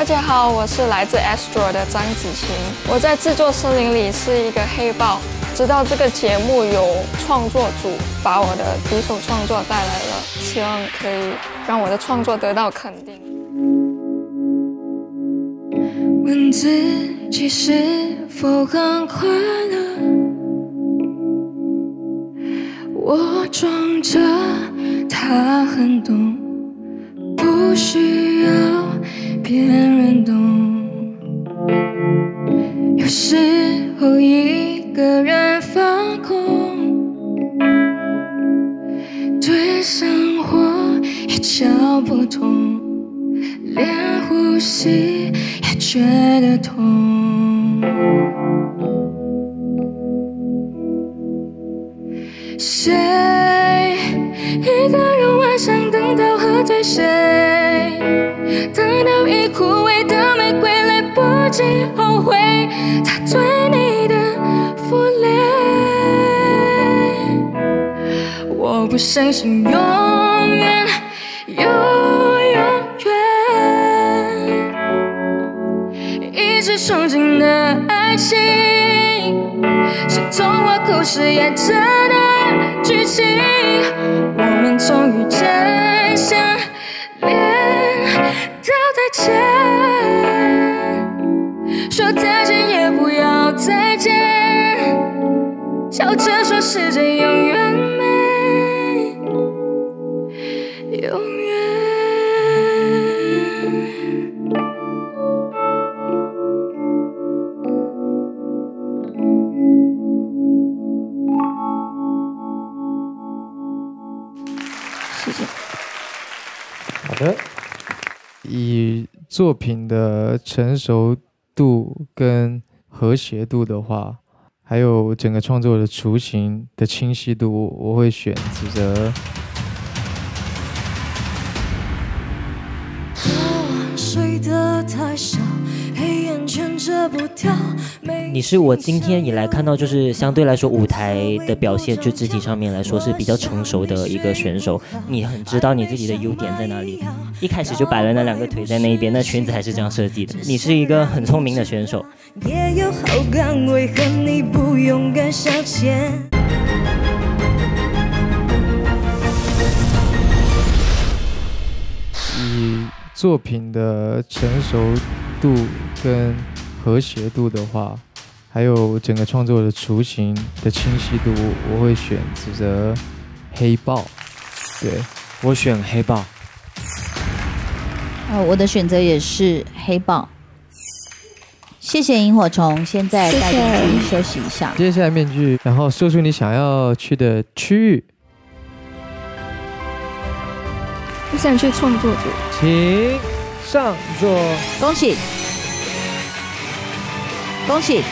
大家好，我是来自 Astro 的张子晴，我在制作森林里是一个黑豹。知道这个节目有创作组把我的几首创作带来了，希望可以让我的创作得到肯定。问自己是否很快乐？我装着他很懂，不需要别人懂。有时候一个人放空，对生活也瞧不通。连呼吸也觉得痛。谁一个人晚上等到喝醉？谁相信永远有永远，一直。憧憬的爱情，是童话故事演着的剧情。我们从遇见相恋到再见，说再见也不要再见，笑着说时间永远永远好的。以作品的成熟度跟和谐度的话，还有整个创作的雏形的清晰度，我会选择。你是我今天以来看到，就是相对来说舞台的表现，就肢体上面来说是比较成熟的一个选手。你很知道你自己的优点在哪里，一开始就摆了那两个腿在那一边，那裙子还是这样设计的。你是一个很聪明的选手。以作品的成熟度跟。和谐度的话，还有整个创作的雏形的清晰度，我会选择黑豹。对我选黑豹。哦，我的选择也是黑豹。谢谢萤火虫，现在带进去休息一下。接下来面具，然后说出你想要去的区域。我想去创作组，请上座。恭喜。恭喜！